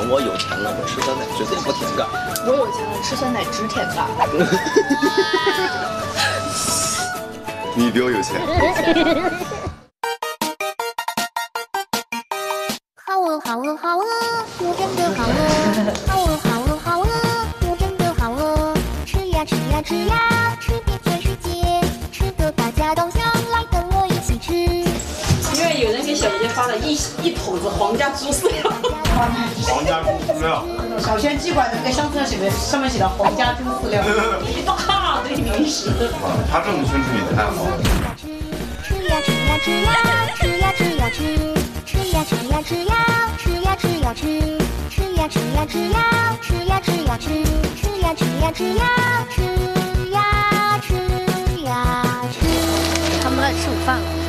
我有钱了，我吃酸奶绝对不舔嘎。我有钱了，吃酸奶只舔嘎。你比我有钱。好饿好饿好饿，我真的好饿。好饿好饿好饿，我真的好饿。吃呀吃呀吃呀，吃已经发了一一桶子皇家猪饲料。皇家猪饲料。小先寄过来的那个箱子上写的上面写的皇家猪饲料，一大堆零食。他这么宣传也太好。吃呀吃呀吃呀吃，吃呀吃呀吃呀，吃呀吃呀吃，吃呀吃呀吃呀，吃呀吃呀吃，吃呀吃呀吃呀，吃呀吃呀吃。他们来吃午饭了。